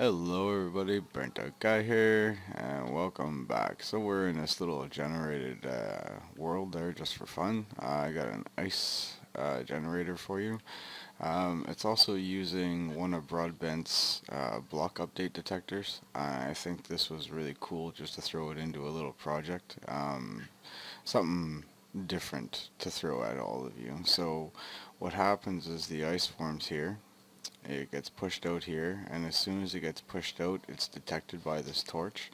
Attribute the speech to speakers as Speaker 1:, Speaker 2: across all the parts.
Speaker 1: Hello everybody, Burnt Guy here, and welcome back. So we're in this little generated uh, world there just for fun. Uh, I got an ice uh, generator for you. Um, it's also using one of Broadbent's uh, block update detectors. I think this was really cool just to throw it into a little project. Um, something different to throw at all of you. So what happens is the ice forms here it gets pushed out here and as soon as it gets pushed out it's detected by this torch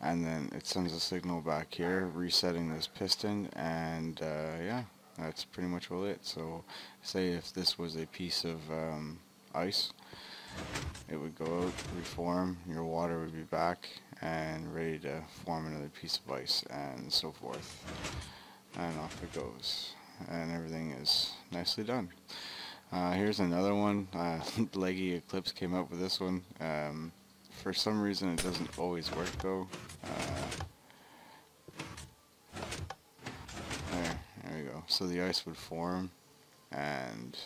Speaker 1: and then it sends a signal back here resetting this piston and uh, yeah that's pretty much all it so say if this was a piece of um, ice it would go out reform your water would be back and ready to form another piece of ice and so forth and off it goes and everything is nicely done uh, here's another one. Uh, Leggy Eclipse came up with this one. Um, for some reason it doesn't always work though. Uh, there, there we go. So the ice would form and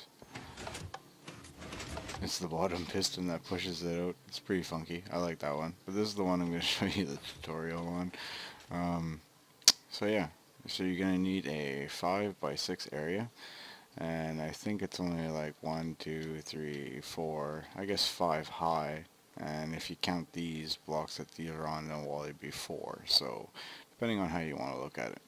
Speaker 1: it's the bottom piston that pushes it out. It's pretty funky. I like that one. But this is the one I'm going to show you the tutorial on. Um, so yeah, so you're going to need a 5 by 6 area and I think it's only like one, two, three, four, I guess five high and if you count these blocks that these are on then it'd be four so depending on how you want to look at it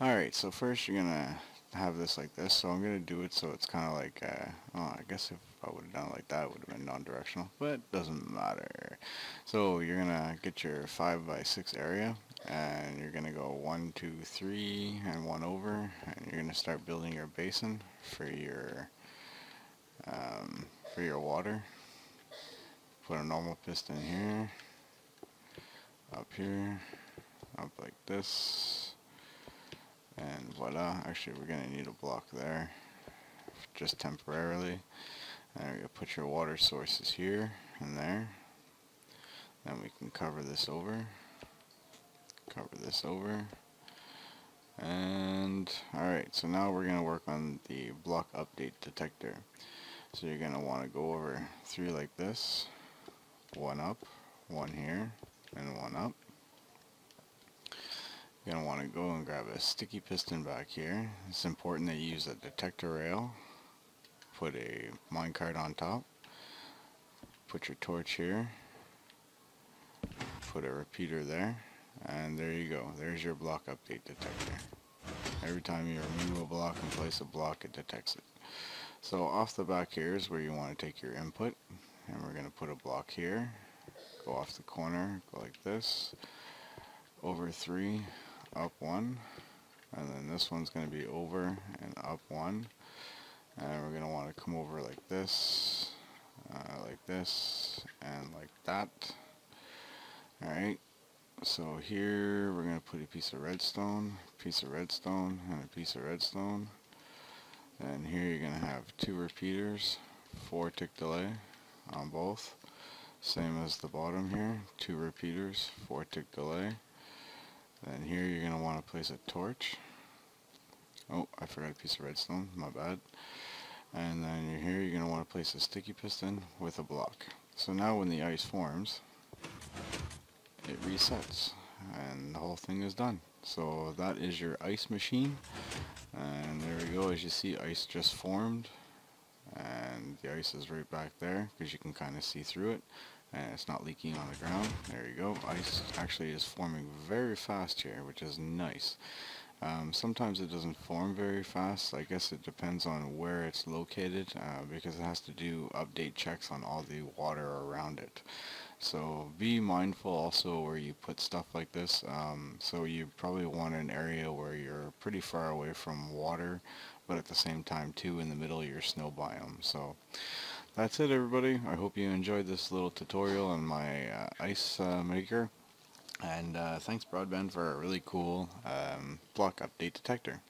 Speaker 1: alright so first you're gonna have this like this so I'm gonna do it so it's kinda like uh, oh, I guess if I would have done it like that it would have been non-directional but it doesn't matter. So you're gonna get your 5 by 6 area and you're gonna go one two three and one over and you're gonna start building your basin for your um, for your water. Put a normal piston here up here up like this and voila actually we're gonna need a block there just temporarily and gonna put your water sources here and there then we can cover this over cover this over. And alright, so now we're going to work on the block update detector. So you're going to want to go over three like this, one up, one here, and one up. You're going to want to go and grab a sticky piston back here. It's important that you use a detector rail. Put a minecart on top. Put your torch here. Put a repeater there and there you go there's your block update detector every time you remove a block and place a block it detects it so off the back here is where you want to take your input and we're going to put a block here go off the corner go like this over three up one and then this one's going to be over and up one and we're going to want to come over like this uh, like this and like that alright so here we're going to put a piece of redstone, piece of redstone, and a piece of redstone. And here you're going to have two repeaters, four tick delay on both. Same as the bottom here, two repeaters, four tick delay. Then here you're going to want to place a torch. Oh, I forgot a piece of redstone, my bad. And then you're here you're going to want to place a sticky piston with a block. So now when the ice forms, it resets and the whole thing is done so that is your ice machine and there we go as you see ice just formed and the ice is right back there because you can kind of see through it and it's not leaking on the ground. There you go. Ice actually is forming very fast here which is nice. Um, sometimes it doesn't form very fast. I guess it depends on where it's located uh, because it has to do update checks on all the water around it. So be mindful also where you put stuff like this. Um, so you probably want an area where you're pretty far away from water, but at the same time too in the middle of your snow biome. So that's it everybody. I hope you enjoyed this little tutorial on my uh, ice uh, maker. And uh, thanks Broadbent for a really cool um, block update detector.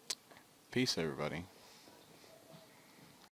Speaker 1: Peace everybody.